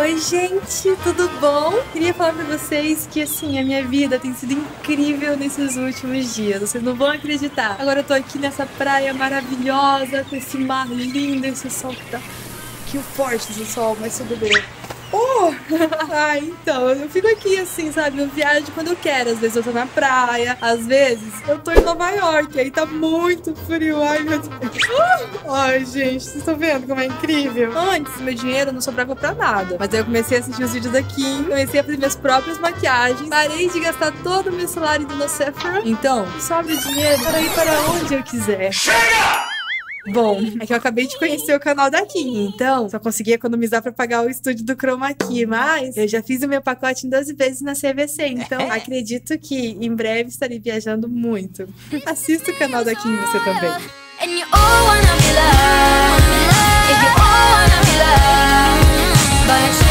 Oi, gente, tudo bom? Queria falar pra vocês que, assim, a minha vida tem sido incrível nesses últimos dias. Vocês não vão acreditar. Agora eu tô aqui nessa praia maravilhosa, com esse mar lindo, esse sol que tá. Que forte esse sol, mas tudo bem. Oh! ah, então, eu fico aqui assim, sabe? Eu viajo quando eu quero. Às vezes eu tô na praia, às vezes eu tô em Nova York, aí tá muito frio. Ai, meu Deus. Ai, gente, vocês estão vendo como é incrível? Antes, meu dinheiro não sobrava pra nada. Mas aí eu comecei a assistir os vídeos Kim, comecei a fazer minhas próprias maquiagens, parei de gastar todo o meu salário no Sephora. Então, sobra dinheiro para ir para onde eu quiser. Chega! Bom, é que eu acabei de conhecer o canal da Kim, então só consegui economizar para pagar o estúdio do Chroma Key, mas eu já fiz o meu pacote em 12 vezes na CVC, então acredito que em breve estarei viajando muito. Assista o canal da Kim você também. Ai,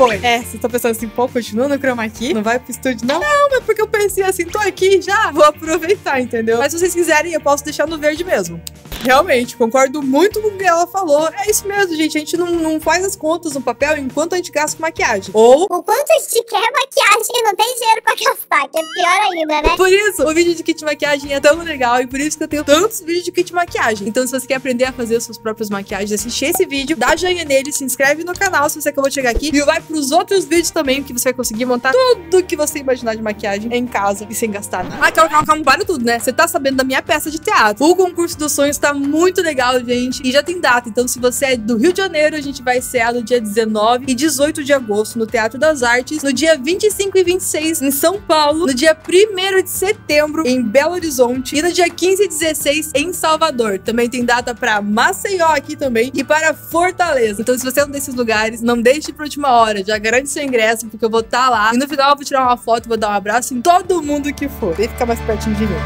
cara de boi. É, vocês estão pensando assim, pô, continua no chroma key? Não vai pro estúdio? Não, não, é porque eu pensei assim, tô aqui já, vou aproveitar, entendeu? Mas se vocês quiserem, eu posso deixar no verde mesmo. Realmente, concordo muito com o que ela falou. É isso mesmo, gente. A gente não, não faz as contas no papel enquanto a gente gasta com maquiagem. Ou. O quanto a gente quer maquiagem e não tem dinheiro pra gastar, que é pior ainda, né? Por isso, o vídeo de kit maquiagem é tão legal e por isso que eu tenho tantos vídeos de kit maquiagem. Então, se você quer aprender a fazer as suas próprias maquiagens, assistir esse vídeo, dá joinha nele, se inscreve no canal se você acabou de chegar aqui e vai pros outros vídeos também, que você vai conseguir montar tudo que você imaginar de maquiagem em casa e sem gastar nada. Ah, calma, calma, calma, para tudo, né? Você tá sabendo da minha peça de teatro. O concurso dos sonhos tá muito legal, gente. E já tem data. Então, se você é do Rio de Janeiro, a gente vai ser no dia 19 e 18 de agosto no Teatro das Artes. No dia 25 e 26 em São Paulo. No dia 1 de setembro em Belo Horizonte. E no dia 15 e 16 em Salvador. Também tem data para Maceió aqui também e para Fortaleza. Então, se você é um desses lugares, não deixe pra última hora. Já garante seu ingresso, porque eu vou estar tá lá. E no final eu vou tirar uma foto, vou dar um abraço em todo mundo que for. E ficar mais pertinho de mim.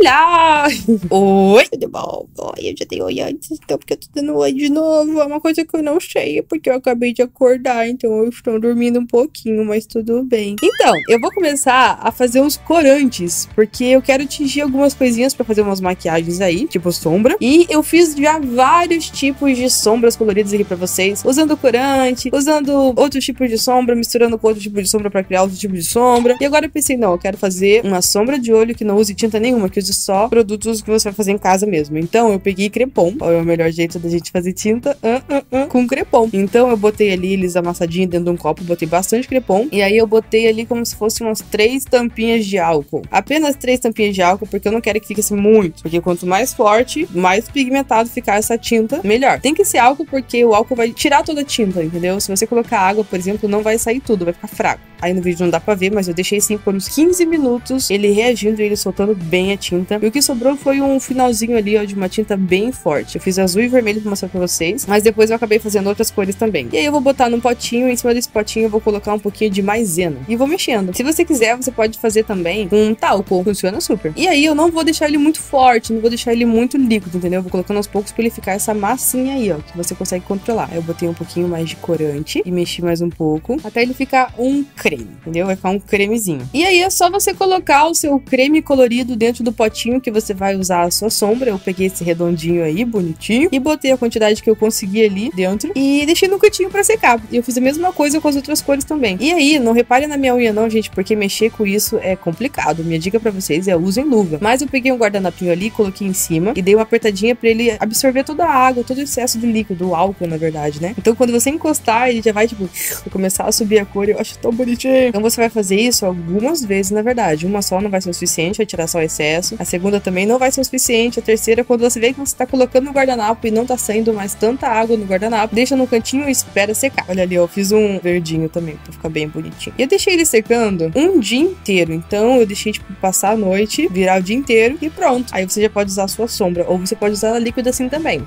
Olá! Oi, tudo bom? Oi, eu já dei oi antes, então porque eu tô dando oi de novo. É uma coisa que eu não sei, porque eu acabei de acordar, então eu estou dormindo um pouquinho, mas tudo bem. Então, eu vou começar a fazer uns corantes, porque eu quero atingir algumas coisinhas para fazer umas maquiagens aí, tipo sombra. E eu fiz já vários tipos de sombras coloridas aqui para vocês, usando corante, usando outros tipos de sombra, misturando com outro tipo de sombra para criar outro tipo de sombra. E agora eu pensei, não, eu quero fazer uma sombra de olho que não use tinta nenhuma, que use só produtos que você vai fazer em casa mesmo. Então eu peguei crepom, é o melhor jeito da gente fazer tinta, uh, uh, uh, com crepom. Então eu botei ali eles amassadinhos dentro de um copo, botei bastante crepom, e aí eu botei ali como se fosse umas três tampinhas de álcool. Apenas três tampinhas de álcool, porque eu não quero que fique assim muito, porque quanto mais forte, mais pigmentado ficar essa tinta, melhor. Tem que ser álcool porque o álcool vai tirar toda a tinta, entendeu? Se você colocar água, por exemplo, não vai sair tudo, vai ficar fraco. Aí no vídeo não dá pra ver, mas eu deixei assim por uns 15 minutos, ele reagindo e ele soltando bem a tinta. E o que sobrou foi um finalzinho ali, ó, de uma tinta bem forte. Eu fiz azul e vermelho pra mostrar pra vocês, mas depois eu acabei fazendo outras cores também. E aí eu vou botar num potinho, em cima desse potinho eu vou colocar um pouquinho de maisena. E vou mexendo. Se você quiser, você pode fazer também com talco, funciona super. E aí eu não vou deixar ele muito forte, não vou deixar ele muito líquido, entendeu? Eu vou colocando aos poucos pra ele ficar essa massinha aí, ó, que você consegue controlar. Aí eu botei um pouquinho mais de corante e mexi mais um pouco, até ele ficar um creme, entendeu? Vai ficar um cremezinho. E aí é só você colocar o seu creme colorido dentro do potinho que você vai usar a sua sombra. Eu peguei esse redondinho aí, bonitinho, e botei a quantidade que eu consegui ali dentro e deixei no cantinho para secar. E eu fiz a mesma coisa com as outras cores também. E aí, não repare na minha unha não, gente, porque mexer com isso é complicado. Minha dica para vocês é usem luva. Mas eu peguei um guardanapinho ali, coloquei em cima e dei uma apertadinha para ele absorver toda a água, todo o excesso de líquido, álcool, na verdade, né? Então, quando você encostar, ele já vai, tipo, começar a subir a cor. Eu acho tão bonitinho. Então, você vai fazer isso algumas vezes, na verdade. Uma só não vai ser o suficiente, vai tirar só o excesso. A segunda também não vai ser o suficiente. A terceira, quando você vê que você tá colocando no guardanapo e não tá saindo mais tanta água no guardanapo, deixa no cantinho e espera secar. Olha ali, eu fiz um verdinho também pra ficar bem bonitinho. E eu deixei ele secando um dia inteiro. Então, eu deixei, tipo, passar a noite, virar o dia inteiro e pronto. Aí você já pode usar a sua sombra. Ou você pode usar ela líquida assim também.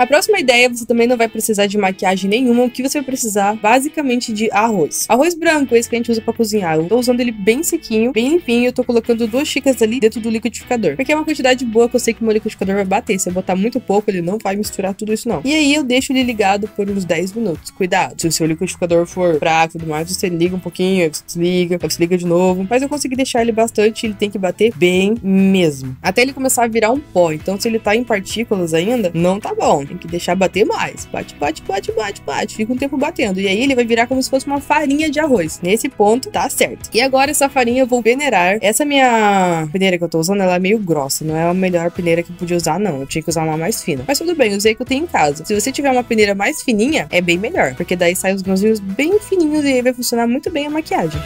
A próxima ideia, você também não vai precisar de maquiagem nenhuma. O que você vai precisar, basicamente, de arroz. Arroz branco, esse que a gente usa pra cozinhar. Eu tô usando ele bem sequinho, bem limpinho. Eu tô colocando duas xícaras ali dentro do liquidificador. Porque é uma quantidade boa que eu sei que meu liquidificador vai bater. Se eu botar muito pouco, ele não vai misturar tudo isso, não. E aí eu deixo ele ligado por uns 10 minutos. Cuidado, se o seu liquidificador for fraco e tudo mais, você liga um pouquinho, aí você desliga, aí você liga de novo. Mas eu consegui deixar ele bastante, ele tem que bater bem mesmo. Até ele começar a virar um pó. Então, se ele tá em partículas ainda, não tá bom. Tem que deixar bater mais. Bate, bate, bate, bate, bate. Fica um tempo batendo. E aí ele vai virar como se fosse uma farinha de arroz. Nesse ponto, tá certo. E agora essa farinha eu vou peneirar. Essa minha peneira que eu tô usando, ela é meio grossa. Não é a melhor peneira que eu podia usar, não. Eu tinha que usar uma mais fina. Mas tudo bem, usei que eu tenho em casa. Se você tiver uma peneira mais fininha, é bem melhor. Porque daí sai os grãozinhos bem fininhos e aí vai funcionar muito bem a maquiagem.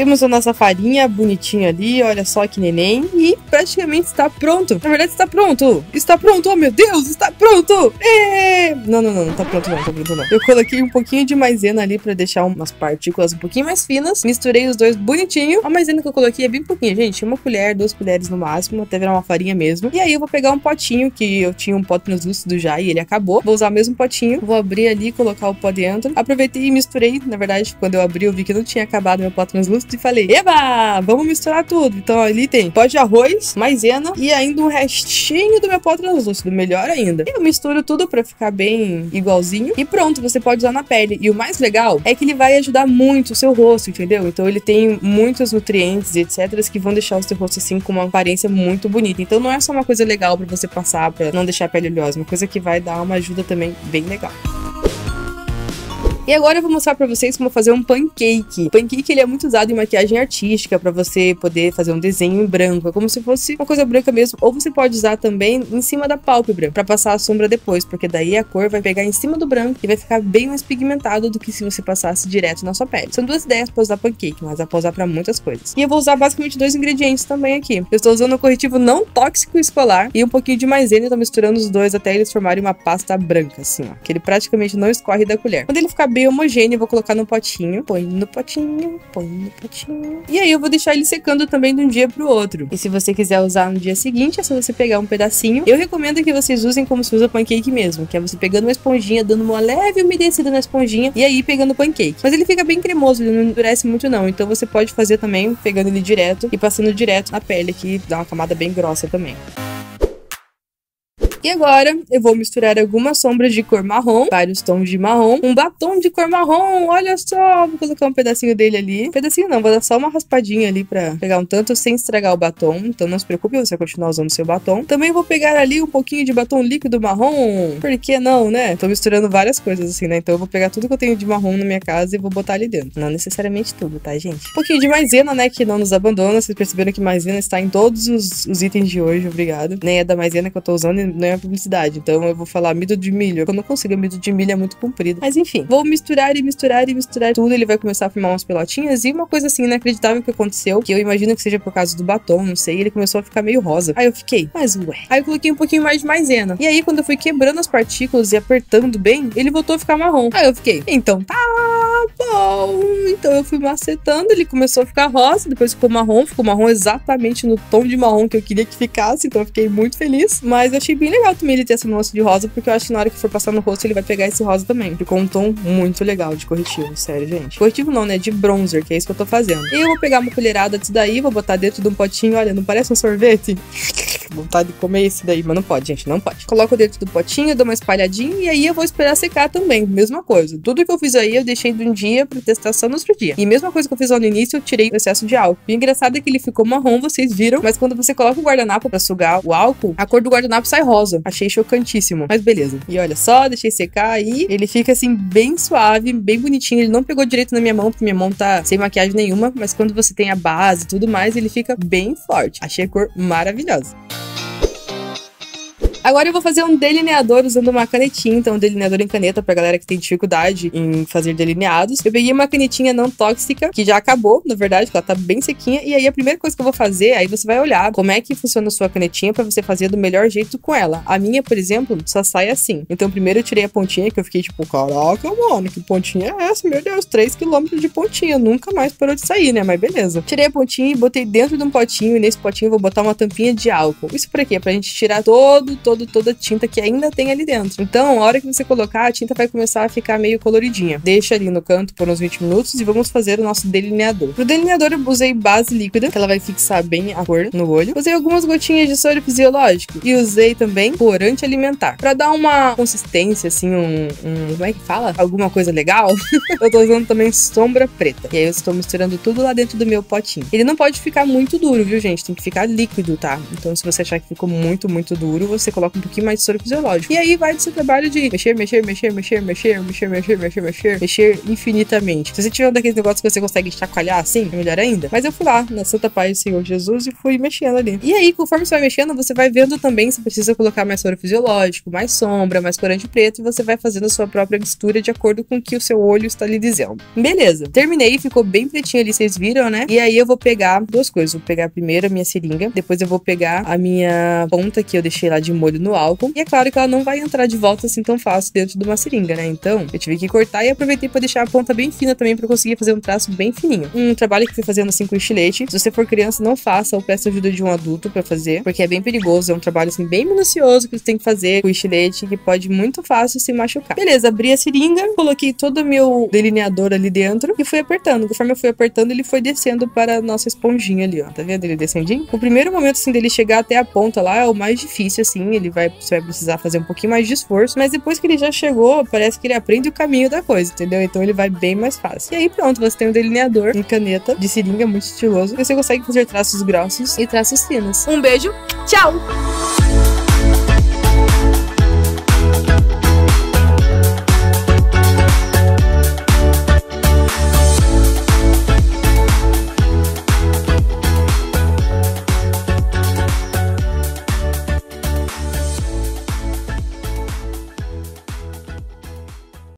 Temos a nossa farinha bonitinha ali, olha só que neném. E praticamente está pronto. Na verdade, está pronto. Está pronto, oh meu Deus, está pronto. É! Não, não, não, não tá pronto não, tá pronto não. Eu coloquei um pouquinho de maisena ali pra deixar umas partículas um pouquinho mais finas. Misturei os dois bonitinho. A maisena que eu coloquei é bem pouquinho, gente. Uma colher, duas colheres no máximo, até virar uma farinha mesmo. E aí eu vou pegar um potinho, que eu tinha um pó translúcido já e ele acabou. Vou usar o mesmo potinho, vou abrir ali, colocar o pó dentro. Aproveitei e misturei. Na verdade, quando eu abri, eu vi que não tinha acabado meu pó translúcido e falei, eba, vamos misturar tudo. Então ali tem pó de arroz, maisena e ainda um restinho do meu pó translúcido, melhor ainda. Eu misturo tudo pra ficar bem igualzinho e pronto, você pode usar na pele. E o mais legal é que ele vai ajudar muito o seu rosto, entendeu? Então ele tem muitos nutrientes e etc que vão deixar o seu rosto assim com uma aparência muito bonita. Então não é só uma coisa legal para você passar para não deixar a pele oleosa, é uma coisa que vai dar uma ajuda também bem legal. E agora eu vou mostrar para vocês como fazer um pancake. O pancake ele é muito usado em maquiagem artística para você poder fazer um desenho em branco, é como se fosse uma coisa branca mesmo, ou você pode usar também em cima da pálpebra para passar a sombra depois, porque daí a cor vai pegar em cima do branco e vai ficar bem mais pigmentado do que se você passasse direto na sua pele. São duas ideias para usar pancake, mas dá para usar para muitas coisas. E eu vou usar basicamente dois ingredientes também aqui. Eu estou usando um corretivo não tóxico escolar e um pouquinho de maisena e tô misturando os dois até eles formarem uma pasta branca assim, ó, que ele praticamente não escorre da colher. Quando ele ficar bem homogêneo, vou colocar no potinho. Põe no potinho, põe no potinho. E aí eu vou deixar ele secando também de um dia pro outro. E se você quiser usar no dia seguinte, é só você pegar um pedacinho. Eu recomendo que vocês usem como se usa pancake mesmo, que é você pegando uma esponjinha, dando uma leve umedecida na esponjinha e aí pegando o pancake. Mas ele fica bem cremoso, ele não endurece muito não. Então você pode fazer também pegando ele direto e passando direto na pele, que dá uma camada bem grossa também. E agora eu vou misturar algumas sombras de cor marrom, vários tons de marrom, um batom de cor marrom, olha só, vou colocar um pedacinho dele ali. Pedacinho não, vou dar só uma raspadinha ali pra pegar um tanto sem estragar o batom, então não se preocupe, você vai continuar usando seu batom. Também vou pegar ali um pouquinho de batom líquido marrom, por que não, né? Tô misturando várias coisas assim, né? Então eu vou pegar tudo que eu tenho de marrom na minha casa e vou botar ali dentro. Não necessariamente tudo, tá, gente? Um pouquinho de maisena, né, que não nos abandona. Vocês perceberam que maisena está em todos os, os itens de hoje, obrigado. Nem é da maisena que eu tô usando, nem é publicidade. Então eu vou falar amido de milho. Eu não consigo, amido de milho é muito comprido. Mas enfim, vou misturar e misturar e misturar tudo. Ele vai começar a formar umas pelotinhas. E uma coisa assim inacreditável que aconteceu, que eu imagino que seja por causa do batom, não sei. Ele começou a ficar meio rosa. Aí eu fiquei, mas ué. Aí eu coloquei um pouquinho mais de maisena. E aí, quando eu fui quebrando as partículas e apertando bem, ele voltou a ficar marrom. Aí eu fiquei, então tá bom. Então eu fui macetando, ele começou a ficar rosa, depois ficou marrom, ficou marrom exatamente no tom de marrom que eu queria que ficasse, então eu fiquei muito feliz. Mas eu achei bem legal também ele ter essa nuance de rosa, porque eu acho que na hora que for passar no rosto ele vai pegar esse rosa também. Ficou um tom muito legal de corretivo, sério, gente. Corretivo não, né? De bronzer, que é isso que eu tô fazendo. E eu vou pegar uma colherada disso daí, vou botar dentro de um potinho, olha, não parece um sorvete? vontade de comer esse daí, mas não pode, gente, não pode. Coloco dentro do potinho, dou uma espalhadinha e aí eu vou esperar secar também. Mesma coisa. Tudo que eu fiz aí eu deixei de um dia pra testar só no outro dia. E mesma coisa que eu fiz lá no início, eu tirei o excesso de álcool. E o engraçado é que ele ficou marrom, vocês viram, mas quando você coloca o guardanapo pra sugar o álcool, a cor do guardanapo sai rosa. Achei chocantíssimo. Mas beleza. E olha só, deixei secar e ele fica assim bem suave, bem bonitinho. Ele não pegou direito na minha mão, porque minha mão tá sem maquiagem nenhuma, mas quando você tem a base e tudo mais, ele fica bem forte. Achei a cor maravilhosa. Agora eu vou fazer um delineador usando uma canetinha, então um delineador em caneta pra galera que tem dificuldade em fazer delineados. Eu peguei uma canetinha não tóxica, que já acabou, na verdade, ela tá bem sequinha, e aí a primeira coisa que eu vou fazer, aí você vai olhar como é que funciona a sua canetinha pra você fazer do melhor jeito com ela. A minha, por exemplo, só sai assim. Então primeiro eu tirei a pontinha, que eu fiquei tipo, caraca, mano, que pontinha é essa? Meu Deus, 3km de pontinha, nunca mais parou de sair, né? Mas beleza. Tirei a pontinha e botei dentro de um potinho, e nesse potinho eu vou botar uma tampinha de álcool. Isso pra quê? Pra gente tirar todo, todo, toda a tinta que ainda tem ali dentro. Então, a hora que você colocar, a tinta vai começar a ficar meio coloridinha. Deixa ali no canto por uns 20 minutos e vamos fazer o nosso delineador. Pro delineador eu usei base líquida, que ela vai fixar bem a cor no olho. Usei algumas gotinhas de soro fisiológico e usei também corante alimentar. Pra dar uma consistência, assim, um, um como é que fala? Alguma coisa legal. eu tô usando também sombra preta. E aí eu estou misturando tudo lá dentro do meu potinho. Ele não pode ficar muito duro, viu, gente? Tem que ficar líquido, tá? Então, se você achar que ficou muito, muito duro, você coloca um pouquinho mais de soro fisiológico. E aí vai do seu trabalho de mexer, mexer, mexer, mexer, mexer, mexer, mexer, mexer, mexer, mexer infinitamente. Se você tiver um daqueles negócios que você consegue chacoalhar assim, é melhor ainda. Mas eu fui lá, na Santa Paz do Senhor Jesus, e fui mexendo ali. E aí, conforme você vai mexendo, você vai vendo também se precisa colocar mais soro fisiológico, mais sombra, mais corante preto, e você vai fazendo a sua própria mistura de acordo com o que o seu olho está lhe dizendo. Beleza, terminei, ficou bem pretinho ali, vocês viram, né? E aí eu vou pegar duas coisas. Vou pegar primeiro a minha seringa, depois eu vou pegar a minha ponta que eu deixei lá de molho no álcool. E é claro que ela não vai entrar de volta assim tão fácil dentro de uma seringa, né? Então eu tive que cortar e aproveitei para deixar a ponta bem fina também para conseguir fazer um traço bem fininho. Um trabalho que fui fazendo assim com estilete. Se você for criança, não faça ou peça ajuda de um adulto para fazer, porque é bem perigoso. É um trabalho assim bem minucioso que você tem que fazer com estilete que pode muito fácil se machucar. Beleza, abri a seringa, coloquei todo o meu delineador ali dentro e fui apertando. Conforme eu fui apertando, ele foi descendo para a nossa esponjinha ali, ó. Tá vendo ele descendinho? O primeiro momento assim dele chegar até a ponta lá é o mais difícil assim, ele vai você vai precisar fazer um pouquinho mais de esforço, mas depois que ele já chegou, parece que ele aprende o caminho da coisa, entendeu? Então ele vai bem mais fácil. E aí pronto, você tem um delineador em caneta de seringa muito estiloso, e você consegue fazer traços grossos e traços finos. Um beijo, tchau!